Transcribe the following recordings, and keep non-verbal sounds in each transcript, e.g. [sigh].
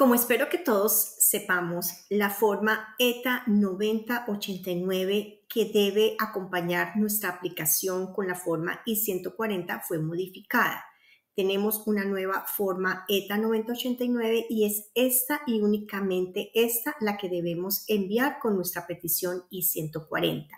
Como espero que todos sepamos, la forma ETA 9089 que debe acompañar nuestra aplicación con la forma I-140 fue modificada. Tenemos una nueva forma ETA 9089 y es esta y únicamente esta la que debemos enviar con nuestra petición I-140.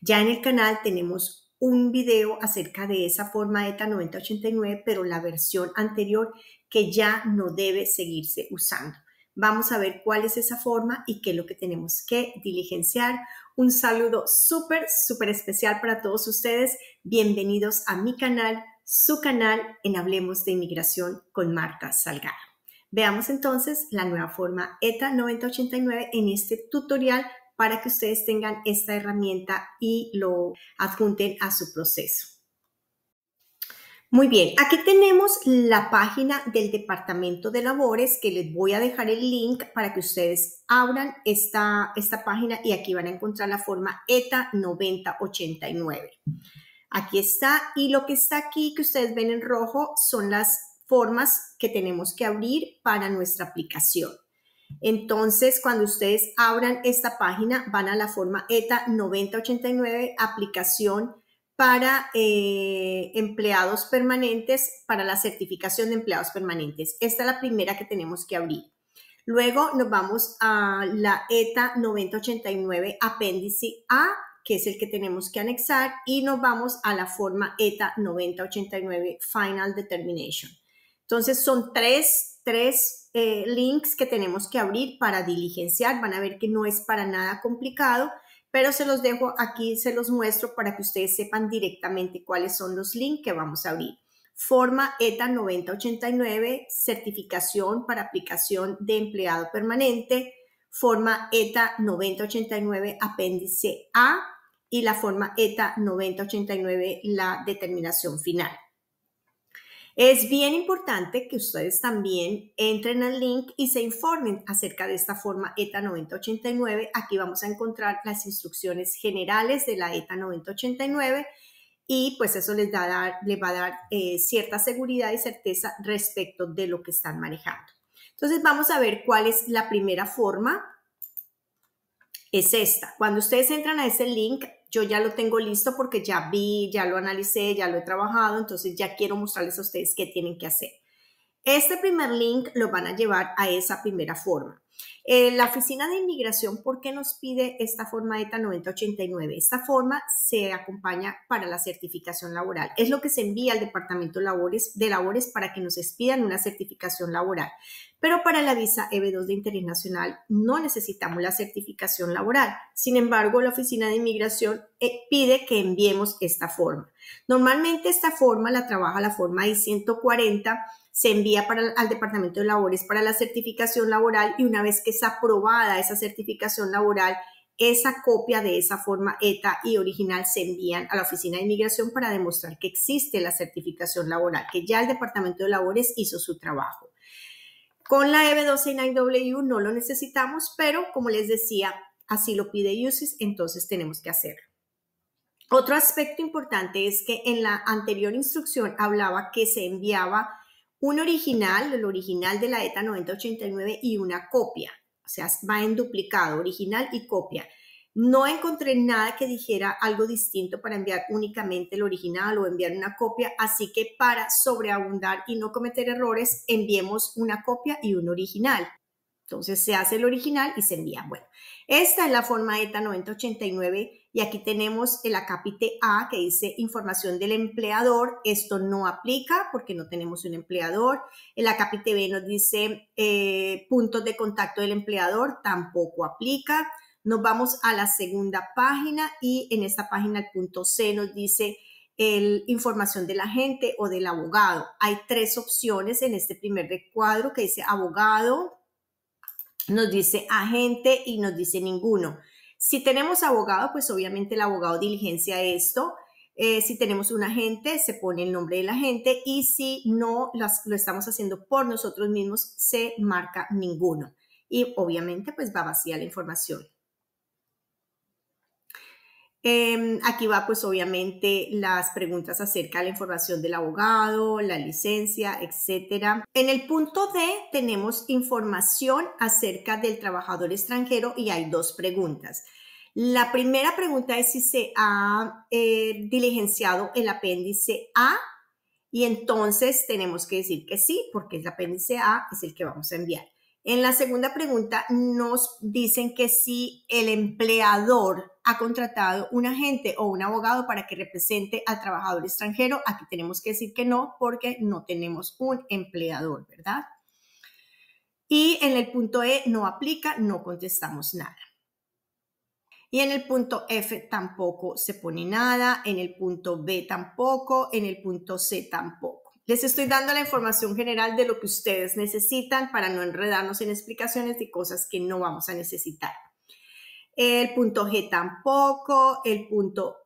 Ya en el canal tenemos un video acerca de esa forma ETA 9089, pero la versión anterior que ya no debe seguirse usando. Vamos a ver cuál es esa forma y qué es lo que tenemos que diligenciar. Un saludo súper, súper especial para todos ustedes. Bienvenidos a mi canal, su canal en Hablemos de Inmigración con Marta Salgado. Veamos entonces la nueva forma ETA 9089 en este tutorial para que ustedes tengan esta herramienta y lo adjunten a su proceso. Muy bien, aquí tenemos la página del Departamento de Labores que les voy a dejar el link para que ustedes abran esta, esta página y aquí van a encontrar la forma ETA 9089. Aquí está y lo que está aquí que ustedes ven en rojo son las formas que tenemos que abrir para nuestra aplicación. Entonces, cuando ustedes abran esta página, van a la forma ETA 9089, aplicación para eh, empleados permanentes, para la certificación de empleados permanentes. Esta es la primera que tenemos que abrir. Luego nos vamos a la ETA 9089 apéndice A, que es el que tenemos que anexar, y nos vamos a la forma ETA 9089 Final Determination. Entonces son tres, tres eh, links que tenemos que abrir para diligenciar. Van a ver que no es para nada complicado pero se los dejo aquí, se los muestro para que ustedes sepan directamente cuáles son los links que vamos a abrir. Forma ETA 9089, certificación para aplicación de empleado permanente. Forma ETA 9089, apéndice A. Y la forma ETA 9089, la determinación final. Es bien importante que ustedes también entren al link y se informen acerca de esta forma ETA 9089. Aquí vamos a encontrar las instrucciones generales de la ETA 9089 y pues eso les, va a dar eh, cierta seguridad y certeza respecto de lo que están manejando. Entonces vamos a ver cuál es la primera forma. Es esta. Cuando ustedes entran a ese link, yo ya lo tengo listo porque ya vi, ya lo analicé, ya lo he trabajado, entonces ya quiero mostrarles a ustedes qué tienen que hacer. Este primer link lo van a llevar a esa primera forma. Eh, la Oficina de Inmigración, ¿por qué nos pide esta forma ETA 9089? Esta forma se acompaña para la certificación laboral. Es lo que se envía al Departamento de Labores, para que nos expidan una certificación laboral. Pero para la visa EB2 de Interés Nacional no necesitamos la certificación laboral. Sin embargo, la Oficina de Inmigración eh, pide que enviemos esta forma. Normalmente esta forma la trabaja la forma I-140 se envía para, al Departamento de Labores para la certificación laboral y una vez que es aprobada esa certificación laboral, esa copia de esa forma ETA y original se envían a la Oficina de Inmigración para demostrar que existe la certificación laboral, que ya el Departamento de Labores hizo su trabajo. Con la EB12 no lo necesitamos, pero como les decía, así lo pide UCIS, entonces tenemos que hacerlo. Otro aspecto importante es que en la anterior instrucción hablaba que se enviaba un original, el original de la ETA 9089 y una copia. O sea, va en duplicado, original y copia. No encontré nada que dijera algo distinto para enviar únicamente el original o enviar una copia, así que para sobreabundar y no cometer errores, enviemos una copia y un original. Entonces se hace el original y se envía. Bueno, esta es la forma ETA 9089 y aquí tenemos el acápite A que dice información del empleador. Esto no aplica porque no tenemos un empleador. El acápite B nos dice eh, puntos de contacto del empleador. Tampoco aplica. Nos vamos a la segunda página y en esta página el punto C nos dice información del agente o del abogado. Hay tres opciones en este primer recuadro que dice abogado, nos dice agente y nos dice ninguno. Si tenemos abogado, pues obviamente el abogado diligencia esto. Eh, si tenemos un agente, se pone el nombre del agente y si no lo estamos haciendo por nosotros mismos, se marca ninguno. Y obviamente pues va vacía la información. Em, aquí va pues obviamente las preguntas acerca de la información del abogado, la licencia, etc. En el punto D tenemos información acerca del trabajador extranjero y hay dos preguntas. La primera pregunta es si se ha eh, diligenciado el apéndice A y entonces tenemos que decir que sí, porque el apéndice A es el que vamos a enviar. En la segunda pregunta nos dicen que si el empleador ha contratado un agente o un abogado para que represente al trabajador extranjero, aquí tenemos que decir que no porque no tenemos un empleador, ¿verdad? Y en el punto E no aplica, no contestamos nada. Y en el punto F tampoco se pone nada, en el punto B tampoco, en el punto C tampoco. Les estoy dando la información general de lo que ustedes necesitan para no enredarnos en explicaciones de cosas que no vamos a necesitar. El punto G tampoco, el punto,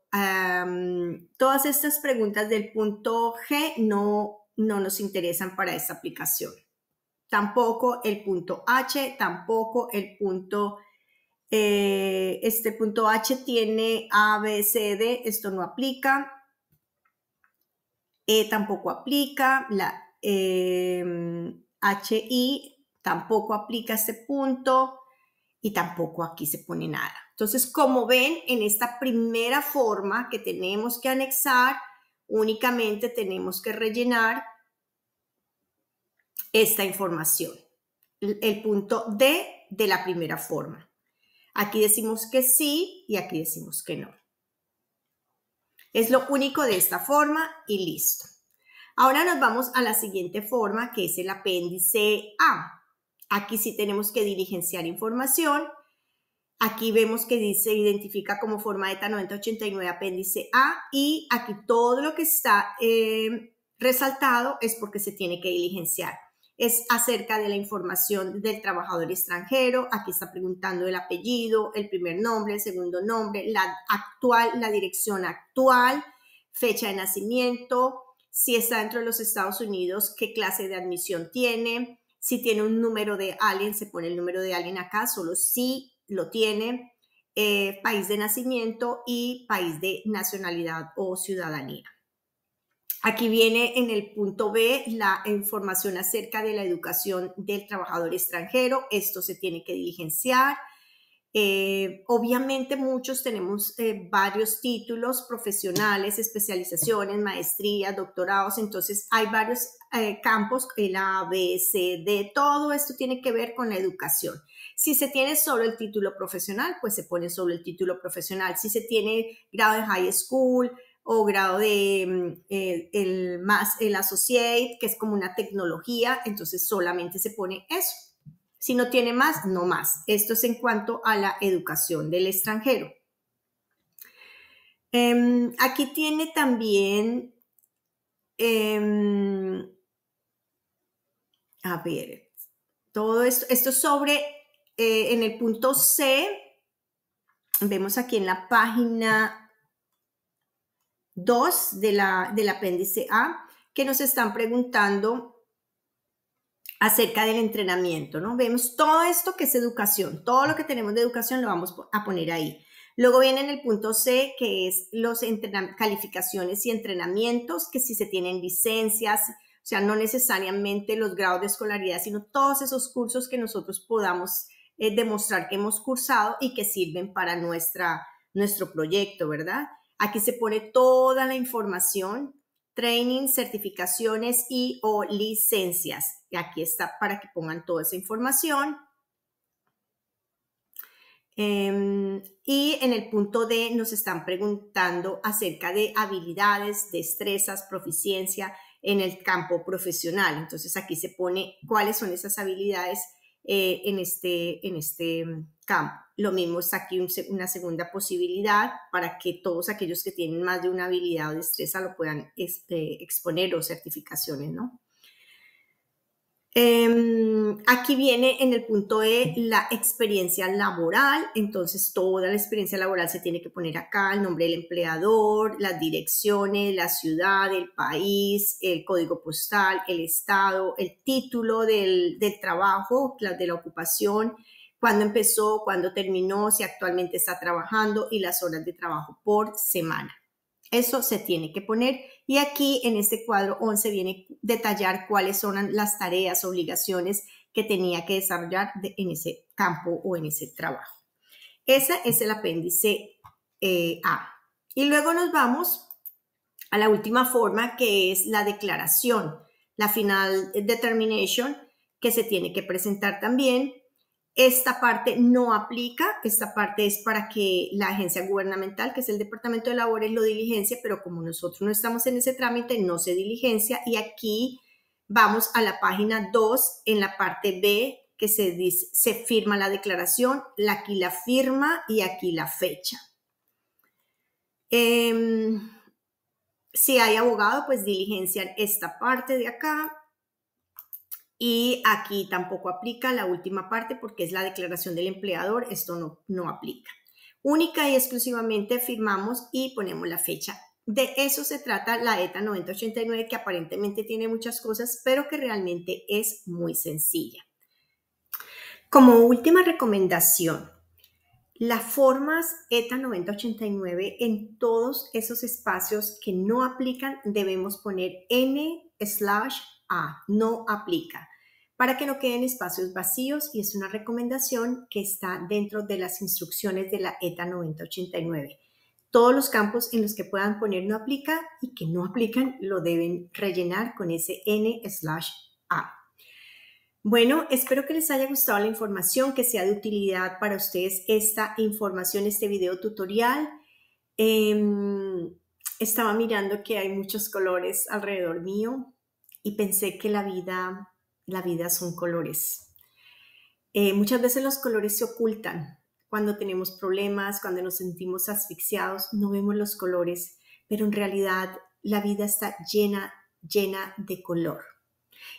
todas estas preguntas del punto G no, no nos interesan para esta aplicación. Tampoco el punto H, tampoco el punto, eh, este punto H tiene A, B, C, D, esto no aplica. E tampoco aplica, la em, HI tampoco aplica este punto y tampoco aquí se pone nada. Entonces, como ven, en esta primera forma que tenemos que anexar, únicamente tenemos que rellenar esta información, el punto D de la primera forma. Aquí decimos que sí y aquí decimos que no. Es lo único de esta forma y listo. Ahora nos vamos a la siguiente forma, que es el apéndice A. Aquí sí tenemos que diligenciar información. Aquí vemos que dice identifica como forma ETA 9089 apéndice A y aquí todo lo que está eh, resaltado es porque se tiene que diligenciar es acerca de la información del trabajador extranjero. Aquí está preguntando el apellido, el primer nombre, el segundo nombre, la actual, la dirección actual, fecha de nacimiento, si está dentro de los Estados Unidos, qué clase de admisión tiene, si tiene un número de alguien, se pone el número de alguien acá, solo si lo tiene, eh, país de nacimiento y país de nacionalidad o ciudadanía. Aquí viene en el punto B la información acerca de la educación del trabajador extranjero. Esto se tiene que diligenciar. Eh, obviamente muchos tenemos eh, varios títulos profesionales, especializaciones, maestrías, doctorados, entonces hay varios eh, campos, el A, B, C, D, todo esto tiene que ver con la educación. Si se tiene solo el título profesional, pues se pone solo el título profesional. Si se tiene grado de high school, o grado de mm, eh, el más el associate, que es como una tecnología, entonces solamente se pone eso. Si no tiene más, no más. Esto es en cuanto a la educación del extranjero. Em, aquí tiene también, em, a ver, todo esto, esto sobre, eh, en el punto C, vemos aquí en la página 2 de la, del apéndice A, que nos están preguntando acerca del entrenamiento, ¿no? Vemos todo esto que es educación, todo lo que tenemos de educación lo vamos a poner ahí. Luego viene en el punto C, que es los calificaciones y entrenamientos, que si se tienen licencias, o sea, no necesariamente los grados de escolaridad, sino todos esos cursos que nosotros podamos eh, demostrar que hemos cursado y que sirven para nuestra, nuestro proyecto, ¿verdad? Aquí se pone toda la información, training, certificaciones y o licencias. Y aquí está para que pongan toda esa información. Em, y en el punto D nos están preguntando acerca de habilidades, destrezas, proficiencia en el campo profesional. Entonces aquí se pone cuáles son esas habilidades eh, en, este, en este campo. Lo mismo está aquí una segunda posibilidad para que todos aquellos que tienen más de una habilidad o destreza lo puedan este, exponer o certificaciones, ¿no? Em, aquí viene en el punto E la experiencia laboral, entonces toda la experiencia laboral se tiene que poner acá, el nombre del empleador, las direcciones, la ciudad, el país, el código postal, el estado, el título del, del trabajo, de la ocupación, cuándo empezó, cuándo terminó, si actualmente está trabajando y las horas de trabajo por semana. Eso se tiene que poner y aquí en este cuadro 11 viene detallar cuáles son las tareas, obligaciones que tenía que desarrollar en ese campo o en ese trabajo. Ese es el apéndice eh, A. Y luego nos vamos a la última forma que es la declaración, la final determination que se tiene que presentar también esta parte no aplica, esta parte es para que la agencia gubernamental, que es el Departamento de Labores, lo diligencia, pero como nosotros no estamos en ese trámite, no se diligencia. Y aquí vamos a la página 2, en la parte B, que se, dice, se firma la declaración, aquí la firma y aquí la fecha. Em, si hay abogado, pues diligencian esta parte de acá y aquí tampoco aplica la última parte porque es la declaración del empleador, esto no, no aplica. Única y exclusivamente firmamos y ponemos la fecha. De eso se trata la ETA 9089 que aparentemente tiene muchas cosas, pero que realmente es muy sencilla. Como última recomendación, las formas ETA 9089 en todos esos espacios que no aplican debemos poner N slash a, no aplica, para que no queden espacios vacíos y es una recomendación que está dentro de las instrucciones de la ETA 9089. Todos los campos en los que puedan poner no aplica y que no [laughs] aplican lo deben rellenar con ese N slash A. Bueno, espero que les haya gustado la información, que sea de utilidad para ustedes esta información, este video tutorial. Em, estaba mirando que hay muchos colores alrededor mío y pensé que la vida, la vida son colores. Eh, muchas veces los colores se ocultan. Cuando tenemos problemas, cuando nos sentimos asfixiados, no vemos los colores, pero en realidad la vida está llena, llena de color.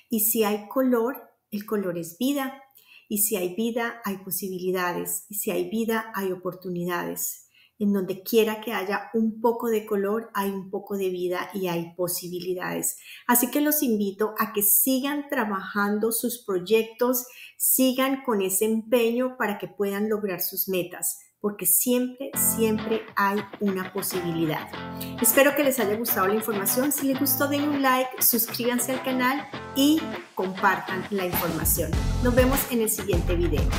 Y si hay color, el color es vida. Y si hay vida, hay posibilidades. Y si hay vida, hay oportunidades. En donde quiera que haya un poco de color, hay un poco de vida y hay posibilidades. Así que los invito a que sigan trabajando sus proyectos, sigan con ese empeño para que puedan lograr sus metas, porque siempre, siempre hay una posibilidad. Espero que les haya gustado la información. Si les gustó, den un like, suscríbanse al canal y compartan la información. Nos vemos en el siguiente video.